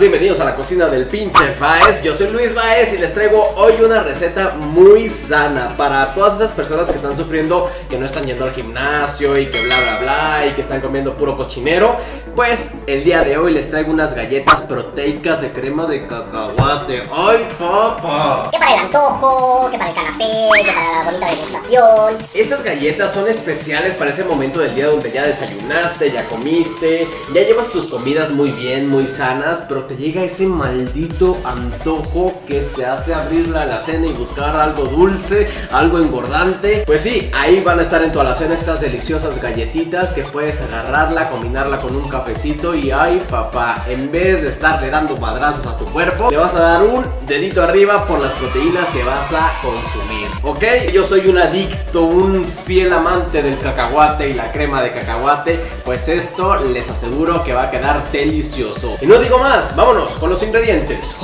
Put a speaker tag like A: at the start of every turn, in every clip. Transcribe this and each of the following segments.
A: bienvenidos a la cocina del pinche Baez. Yo soy Luis Baez y les traigo hoy una receta muy sana para todas esas personas que están sufriendo, que no están yendo al gimnasio y que bla bla bla y que están comiendo puro cochinero. Pues el día de hoy les traigo unas galletas proteicas de crema de cacahuate. ¡Ay, papá!
B: Que para el antojo, que para el canapé, que para la bonita degustación.
A: Estas galletas son especiales para ese momento del día donde ya desayunaste, ya comiste, ya llevas tus comidas muy bien, muy sanas, pero te llega ese maldito antojo que te hace abrir la alacena y buscar algo dulce, algo engordante. Pues sí, ahí van a estar en tu alacena estas deliciosas galletitas que puedes agarrarla, combinarla con un cafecito y ay papá, en vez de estarle dando madrazos a tu cuerpo, le vas a dar un dedito arriba por las proteínas que vas a consumir. ¿Ok? Yo soy un adicto, un fiel amante del cacahuate y la crema de cacahuate, pues esto les aseguro que va a quedar delicioso. Y no digo más, vámonos con los ingredientes.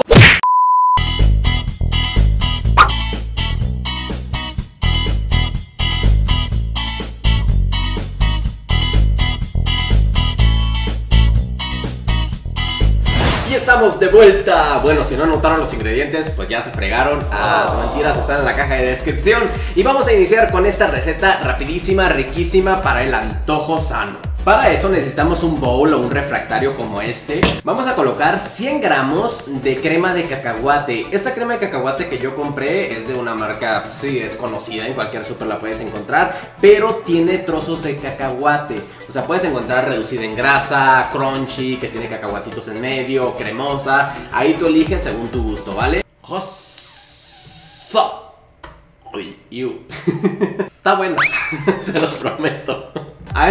A: Y estamos de vuelta. Bueno, si no notaron los ingredientes, pues ya se fregaron. Ah, las mentiras están en la caja de descripción. Y vamos a iniciar con esta receta rapidísima, riquísima para el antojo sano. Para eso necesitamos un bowl o un refractario como este. Vamos a colocar 100 gramos de crema de cacahuate. Esta crema de cacahuate que yo compré es de una marca, sí, es conocida, en cualquier super la puedes encontrar, pero tiene trozos de cacahuate. O sea, puedes encontrar reducida en grasa, crunchy, que tiene cacahuatitos en medio, cremosa. Ahí tú eliges según tu gusto, ¿vale? Uy. Está buena, se los prometo.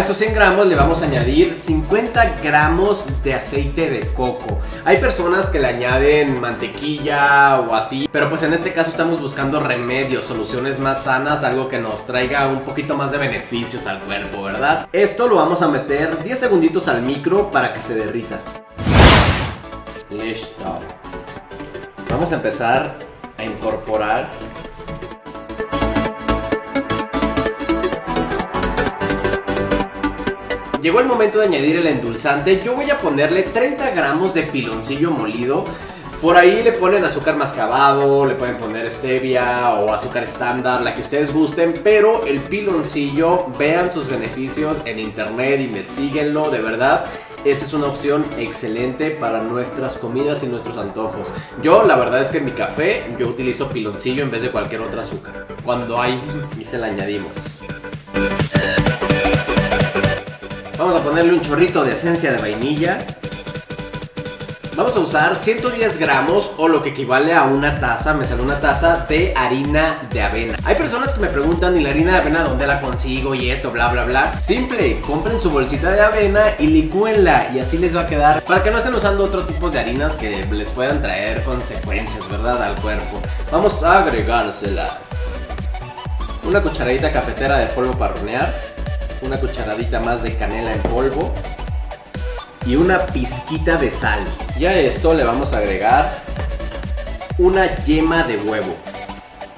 A: Estos 100 gramos le vamos a añadir 50 gramos de aceite de coco. Hay personas que le añaden mantequilla o así, pero pues en este caso estamos buscando remedios, soluciones más sanas, algo que nos traiga un poquito más de beneficios al cuerpo, ¿verdad? Esto lo vamos a meter 10 segunditos al micro para que se derrita. Listo. Vamos a empezar a incorporar Llegó el momento de añadir el endulzante. Yo voy a ponerle 30 gramos de piloncillo molido. Por ahí le ponen azúcar mascabado, le pueden poner stevia o azúcar estándar, la que ustedes gusten, pero el piloncillo, vean sus beneficios en internet, investiguenlo, de verdad. Esta es una opción excelente para nuestras comidas y nuestros antojos. Yo la verdad es que en mi café yo utilizo piloncillo en vez de cualquier otro azúcar. Cuando hay y se le añadimos. Vamos a ponerle un chorrito de esencia de vainilla. Vamos a usar 110 gramos o lo que equivale a una taza, me sale una taza de harina de avena. Hay personas que me preguntan, ¿y la harina de avena dónde la consigo? Y esto, bla, bla, bla. Simple, compren su bolsita de avena y licúenla y así les va a quedar. Para que no estén usando otro tipo de harinas que les puedan traer consecuencias, ¿verdad? Al cuerpo. Vamos a agregársela. Una cucharadita cafetera de polvo para hornear una cucharadita más de canela en polvo y una pizquita de sal. Y a esto le vamos a agregar una yema de huevo.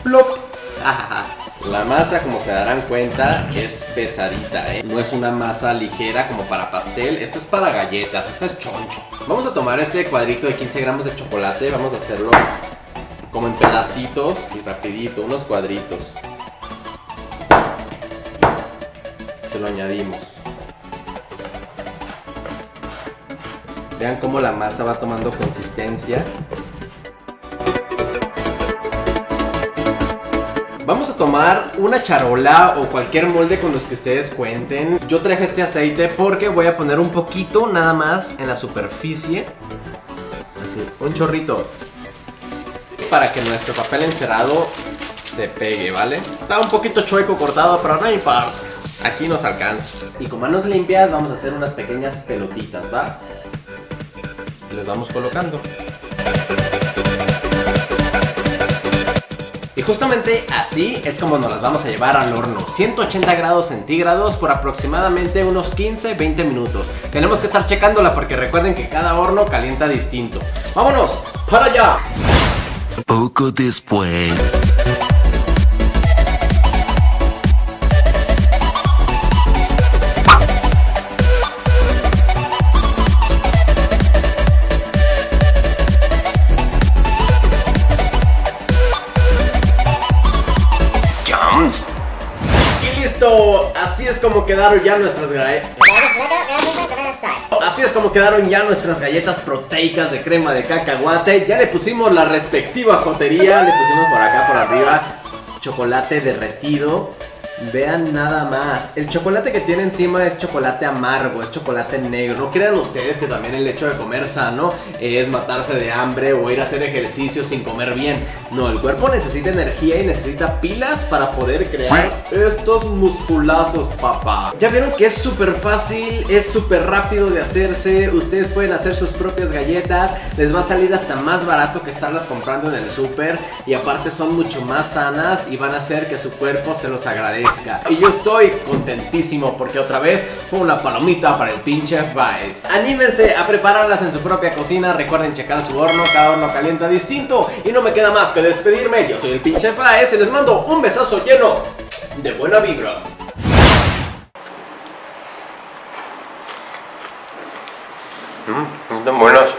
A: ¡Plop! La masa, como se darán cuenta, es pesadita, ¿eh? No es una masa ligera como para pastel, esto es para galletas, esto es choncho. Vamos a tomar este cuadrito de 15 gramos de chocolate, vamos a hacerlo como en pedacitos y rapidito, unos cuadritos. Lo añadimos. Vean cómo la masa va tomando consistencia. Vamos a tomar una charola o cualquier molde con los que ustedes cuenten. Yo traje este aceite porque voy a poner un poquito nada más en la superficie. Así, un chorrito. Para que nuestro papel encerado se pegue, ¿vale? Está un poquito chueco cortado, pero no importa. Aquí nos alcanza. Y con manos limpias vamos a hacer unas pequeñas pelotitas, ¿va? Les vamos colocando. Y justamente así es como nos las vamos a llevar al horno. 180 grados centígrados por aproximadamente unos 15-20 minutos. Tenemos que estar checándola porque recuerden que cada horno calienta distinto. ¡Vámonos! ¡Para allá!
C: Poco después.
A: Como quedaron ya nuestras galletas. Así es como quedaron ya nuestras galletas proteicas de crema de cacahuate. Ya le pusimos la respectiva jotería. Le pusimos por acá, por arriba, chocolate derretido. Vean nada más. El chocolate que tiene encima es chocolate amargo, es chocolate negro. No crean ustedes que también el hecho de comer sano es matarse de hambre o ir a hacer ejercicio sin comer bien. No, el cuerpo necesita energía y necesita pilas para poder crear estos musculazos, papá. Ya vieron que es súper fácil, es súper rápido de hacerse. Ustedes pueden hacer sus propias galletas. Les va a salir hasta más barato que estarlas comprando en el súper. Y aparte son mucho más sanas y van a hacer que su cuerpo se los agradezca. Y yo estoy contentísimo porque otra vez fue una palomita para el pinche Vice. Anímense a prepararlas en su propia cocina. Recuerden checar su horno, cada horno calienta distinto. Y no me queda más que despedirme. Yo soy el pinche Vice y les mando un besazo lleno de buena vibra.
D: Mmm, están buenas.